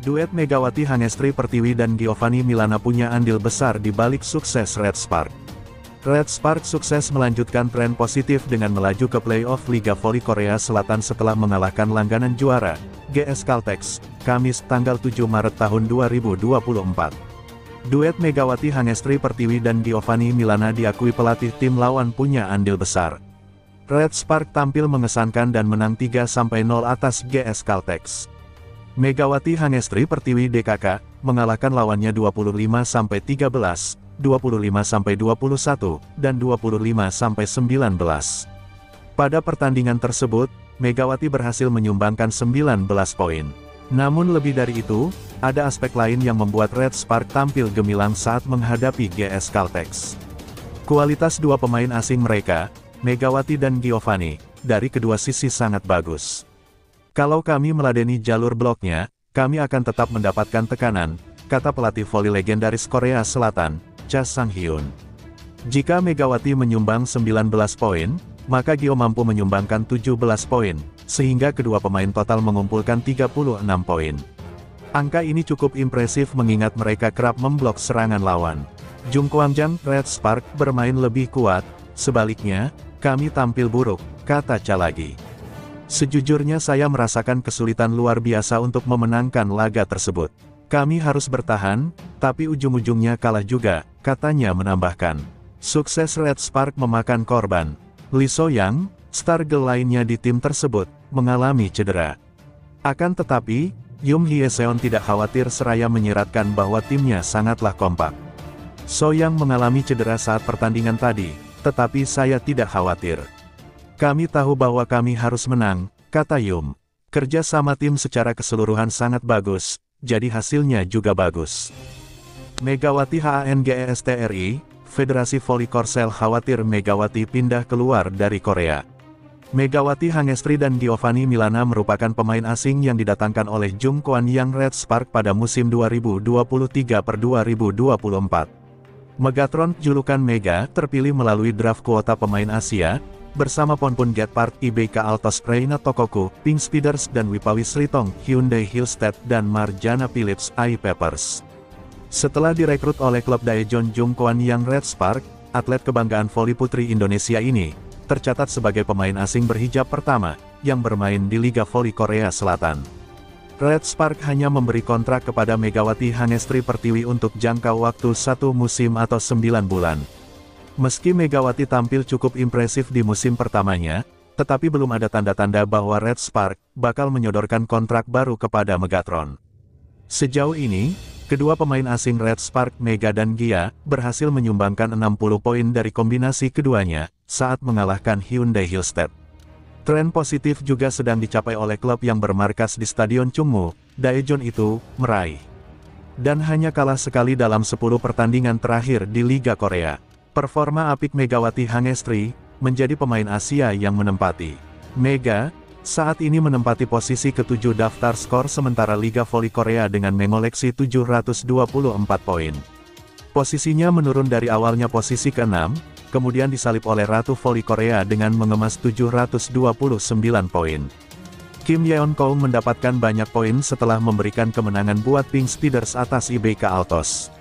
Duet Megawati Hangestri Pertiwi dan Giovanni Milana punya andil besar di balik sukses Red Spark. Red Spark sukses melanjutkan tren positif dengan melaju ke playoff Liga Voli Korea Selatan setelah mengalahkan langganan juara, GS Caltex, Kamis tanggal 7 Maret tahun 2024. Duet Megawati Hangestri Pertiwi dan Giovanni Milana diakui pelatih tim lawan punya andil besar. Red Spark tampil mengesankan dan menang 3-0 atas GS Caltex. Megawati Hangestri Pertiwi DKK, mengalahkan lawannya 25-13, 25-21, dan 25-19. Pada pertandingan tersebut, Megawati berhasil menyumbangkan 19 poin. Namun lebih dari itu, ada aspek lain yang membuat Red Spark tampil gemilang saat menghadapi GS Caltex. Kualitas dua pemain asing mereka, Megawati dan Giovanni, dari kedua sisi sangat bagus. Kalau kami meladeni jalur bloknya, kami akan tetap mendapatkan tekanan, kata pelatih voli legendaris Korea Selatan, Cha Sang-hyun. Jika Megawati menyumbang 19 poin, maka Gio mampu menyumbangkan 17 poin, sehingga kedua pemain total mengumpulkan 36 poin. Angka ini cukup impresif mengingat mereka kerap memblok serangan lawan. Jung Kwangjang, Red Spark, bermain lebih kuat, sebaliknya, kami tampil buruk, kata Cha lagi. Sejujurnya saya merasakan kesulitan luar biasa untuk memenangkan laga tersebut. Kami harus bertahan, tapi ujung-ujungnya kalah juga, katanya menambahkan. Sukses Red Spark memakan korban. Lee So-yang, star girl lainnya di tim tersebut, mengalami cedera. Akan tetapi, Yum Hye-seon tidak khawatir seraya menyiratkan bahwa timnya sangatlah kompak. So-yang mengalami cedera saat pertandingan tadi, tetapi saya tidak khawatir. Kami tahu bahwa kami harus menang, kata Yum. Kerja sama tim secara keseluruhan sangat bagus, jadi hasilnya juga bagus. Megawati HANGESTRI, Federasi Voli Korsel khawatir Megawati pindah keluar dari Korea. Megawati Hangestri dan Giovanni Milana merupakan pemain asing yang didatangkan oleh Jung Kwan Yang Red Spark pada musim 2023 per 2024. Megatron julukan Mega terpilih melalui draft kuota pemain Asia, bersama Ponpun Park, IBK Altos Reina Tokoku, Pink Speeders dan Wipawi Sritong, Hyundai Hillstead dan Marjana Philips I Peppers. Setelah direkrut oleh klub Daejeon Jungkwan Yang Red Spark, atlet kebanggaan voli putri Indonesia ini, tercatat sebagai pemain asing berhijab pertama, yang bermain di Liga Voli Korea Selatan. Red Spark hanya memberi kontrak kepada Megawati Hanestri Pertiwi untuk jangka waktu satu musim atau sembilan bulan. Meski Megawati tampil cukup impresif di musim pertamanya, tetapi belum ada tanda-tanda bahwa Red Spark bakal menyodorkan kontrak baru kepada Megatron. Sejauh ini, kedua pemain asing Red Spark Mega dan Gia berhasil menyumbangkan 60 poin dari kombinasi keduanya saat mengalahkan Hyundai Hillstead. Tren positif juga sedang dicapai oleh klub yang bermarkas di Stadion Chungmu, Daejeon itu, meraih. Dan hanya kalah sekali dalam 10 pertandingan terakhir di Liga Korea. Performa apik Megawati Hangestri, menjadi pemain Asia yang menempati. Mega, saat ini menempati posisi ketujuh daftar skor sementara Liga Voli Korea dengan mengoleksi 724 poin. Posisinya menurun dari awalnya posisi ke-6, kemudian disalip oleh Ratu Voli Korea dengan mengemas 729 poin. Kim Yeon Kong mendapatkan banyak poin setelah memberikan kemenangan buat Pink Speeders atas IBK Altos.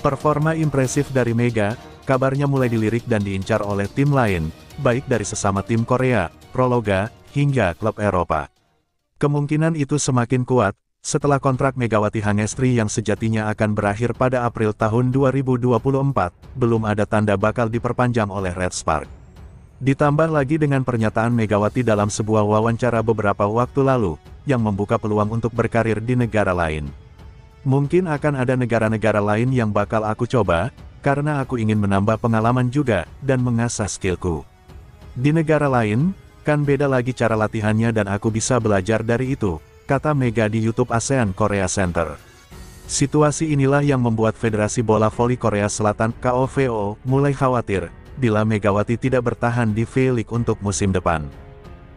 Performa impresif dari Mega, kabarnya mulai dilirik dan diincar oleh tim lain, baik dari sesama tim Korea, Prologa, hingga klub Eropa. Kemungkinan itu semakin kuat, setelah kontrak Megawati Hangestri yang sejatinya akan berakhir pada April tahun 2024, belum ada tanda bakal diperpanjang oleh Red Spark. Ditambah lagi dengan pernyataan Megawati dalam sebuah wawancara beberapa waktu lalu, yang membuka peluang untuk berkarir di negara lain. Mungkin akan ada negara-negara lain yang bakal aku coba, karena aku ingin menambah pengalaman juga, dan mengasah skillku. Di negara lain, kan beda lagi cara latihannya dan aku bisa belajar dari itu, kata Mega di YouTube ASEAN Korea Center. Situasi inilah yang membuat Federasi Bola Voli Korea Selatan KOVO mulai khawatir, bila Megawati tidak bertahan di V-League untuk musim depan.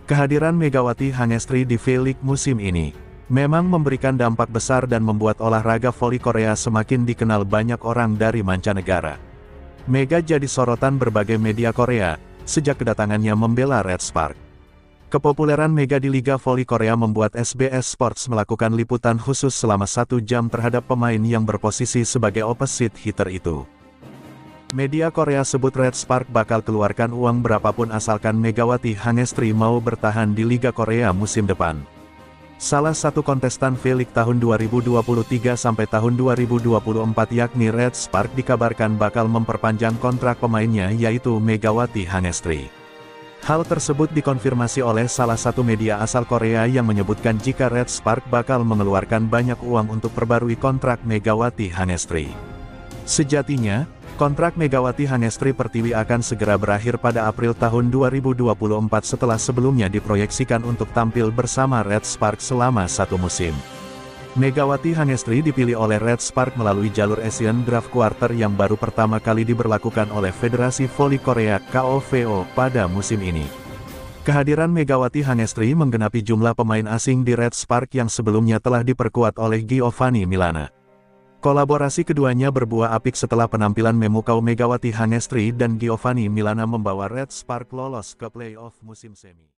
Kehadiran Megawati Hangestri di V-League musim ini, memang memberikan dampak besar dan membuat olahraga voli Korea semakin dikenal banyak orang dari mancanegara. Mega jadi sorotan berbagai media Korea, sejak kedatangannya membela Red Spark. Kepopuleran Mega di Liga Voli Korea membuat SBS Sports melakukan liputan khusus selama satu jam terhadap pemain yang berposisi sebagai opposite hitter itu. Media Korea sebut Red Spark bakal keluarkan uang berapapun asalkan Megawati Hangestri mau bertahan di Liga Korea musim depan. Salah satu kontestan Felix tahun 2023 sampai tahun 2024 yakni Red Spark dikabarkan bakal memperpanjang kontrak pemainnya yaitu Megawati Hangestri. Hal tersebut dikonfirmasi oleh salah satu media asal Korea yang menyebutkan jika Red Spark bakal mengeluarkan banyak uang untuk perbarui kontrak Megawati Hangestri. Sejatinya, kontrak Megawati Hangestri Pertiwi akan segera berakhir pada April tahun 2024 setelah sebelumnya diproyeksikan untuk tampil bersama Red Spark selama satu musim. Megawati Hangestri dipilih oleh Red Spark melalui jalur Asian Draft Quarter yang baru pertama kali diberlakukan oleh Federasi Voli Korea KOVO pada musim ini. Kehadiran Megawati Hangestri menggenapi jumlah pemain asing di Red Spark yang sebelumnya telah diperkuat oleh Giovanni Milana. Kolaborasi keduanya berbuah apik setelah penampilan memukau Megawati Hangestri dan Giovanni Milana membawa Red Spark lolos ke playoff musim semi.